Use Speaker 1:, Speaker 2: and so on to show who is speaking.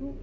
Speaker 1: Oh.